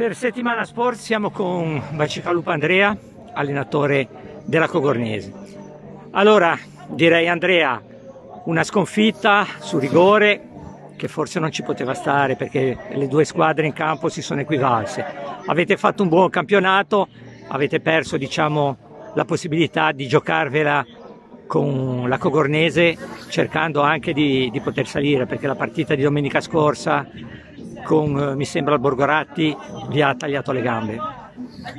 Per settimana sport siamo con Bacicalupo Andrea, allenatore della Cogornese. Allora, direi Andrea, una sconfitta su rigore che forse non ci poteva stare perché le due squadre in campo si sono equivalse. Avete fatto un buon campionato, avete perso diciamo, la possibilità di giocarvela con la Cogornese cercando anche di, di poter salire perché la partita di domenica scorsa con, eh, mi sembra, il Borgoratti vi ha tagliato le gambe.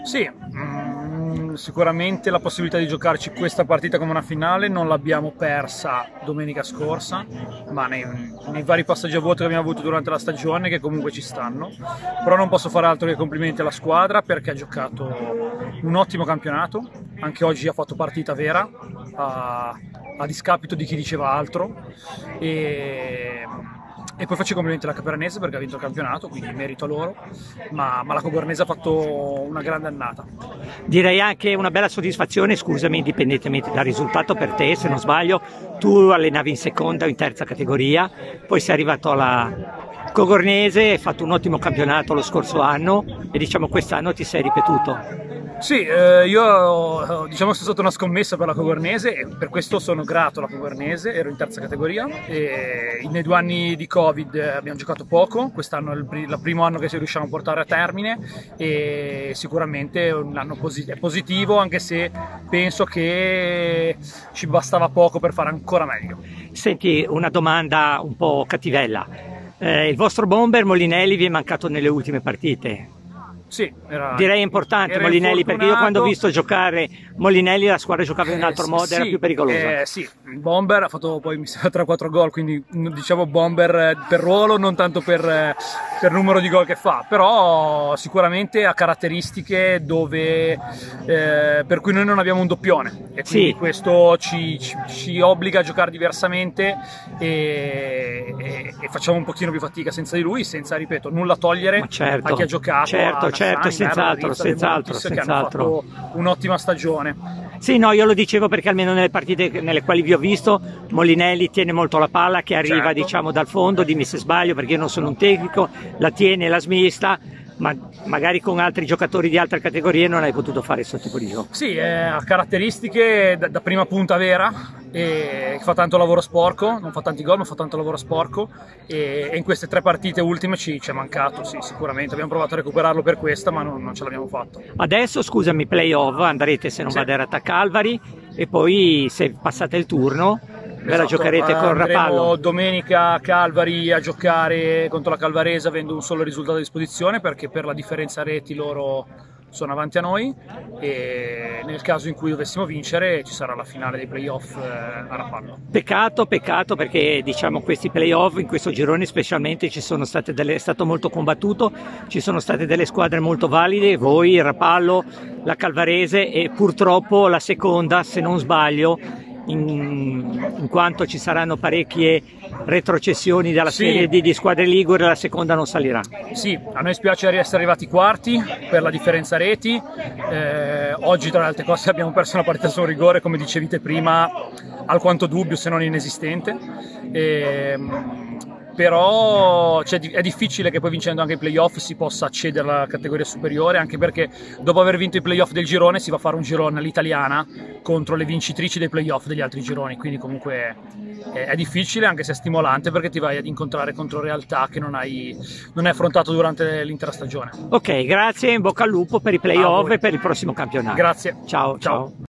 Sì, mm, sicuramente la possibilità di giocarci questa partita come una finale non l'abbiamo persa domenica scorsa, ma nei, nei vari passaggi a vuoto che abbiamo avuto durante la stagione, che comunque ci stanno. Però non posso fare altro che complimenti alla squadra perché ha giocato un ottimo campionato, anche oggi ha fatto partita vera, a, a discapito di chi diceva altro. E e poi faccio i complimenti alla Caperanese perché ha vinto il campionato, quindi merito a loro, ma, ma la Cogornese ha fatto una grande annata. Direi anche una bella soddisfazione, scusami, indipendentemente dal risultato per te, se non sbaglio, tu allenavi in seconda o in terza categoria, poi sei arrivato alla Cogornese, hai fatto un ottimo campionato lo scorso anno e diciamo quest'anno ti sei ripetuto. Sì, eh, io diciamo è stata una scommessa per la Cogornese e per questo sono grato alla Cogornese, ero in terza categoria e nei due anni di Covid abbiamo giocato poco, quest'anno è il primo anno che si riusciamo a portare a termine e sicuramente è un anno positivo anche se penso che ci bastava poco per fare ancora meglio. Senti, una domanda un po' cattivella. Eh, il vostro bomber Molinelli vi è mancato nelle ultime partite sì, era, Direi importante Molinelli perché io quando ho visto giocare Molinelli la squadra giocava in un altro eh, modo, sì, era più pericolosa. Eh, sì, Bomber ha fatto poi mi sembra 3-4 gol, quindi diciamo Bomber eh, per ruolo, non tanto per, eh, per numero di gol che fa, però sicuramente ha caratteristiche dove, eh, per cui noi non abbiamo un doppione e quindi sì. questo ci, ci, ci, obbliga a giocare diversamente e, e, e, facciamo un pochino più fatica senza di lui, senza, ripeto, nulla togliere certo, a chi ha giocato. Certo, certo, senz'altro, senz'altro, senz'altro. un'ottima stagione. Sì, no, io lo dicevo perché almeno nelle partite nelle quali vi ho visto, Molinelli tiene molto la palla che arriva certo. diciamo dal fondo, dimmi se sbaglio perché io non sono un tecnico, la tiene, la smista, ma magari con altri giocatori di altre categorie non hai potuto fare questo tipo di gioco. Sì, eh, ha caratteristiche da, da, prima punta vera, e fa tanto lavoro sporco, non fa tanti gol ma fa tanto lavoro sporco e, e in queste tre partite ultime ci, ci è mancato, sì, sicuramente. Abbiamo provato a recuperarlo per questa ma non, non ce l'abbiamo fatto. Adesso scusami, playoff, andrete se non sì. vado a Calvari e poi se passate il turno ve la esatto, giocherete con Rapallo. domenica a Calvari a giocare contro la Calvarese avendo un solo risultato a disposizione perché per la differenza reti loro sono avanti a noi e nel caso in cui dovessimo vincere ci sarà la finale dei playoff eh, a Rapallo. Peccato, peccato perché diciamo questi playoff in questo girone specialmente ci sono state delle, è stato molto combattuto, ci sono state delle squadre molto valide, voi, Rapallo, la Calvarese e purtroppo la seconda, se non sbaglio, in, in, quanto ci saranno parecchie retrocessioni dalla sì. serie D di squadre ligure, la seconda non salirà. Sì, a noi spiace essere arrivati quarti per la differenza reti. Eh, oggi, tra le altre cose, abbiamo perso una partita su rigore, come dicevite prima, alquanto dubbio se non inesistente. E, però cioè, è difficile che poi vincendo anche i playoff si possa accedere alla categoria superiore, anche perché dopo aver vinto i playoff del girone si va a fare un girone all'italiana contro le vincitrici dei playoff degli altri gironi, quindi comunque è, difficile anche se è stimolante perché ti vai ad incontrare contro realtà che non hai, non hai affrontato durante l'intera stagione. Ok, grazie, in bocca al lupo per i playoff e per il prossimo campionato. Grazie. ciao. ciao. ciao.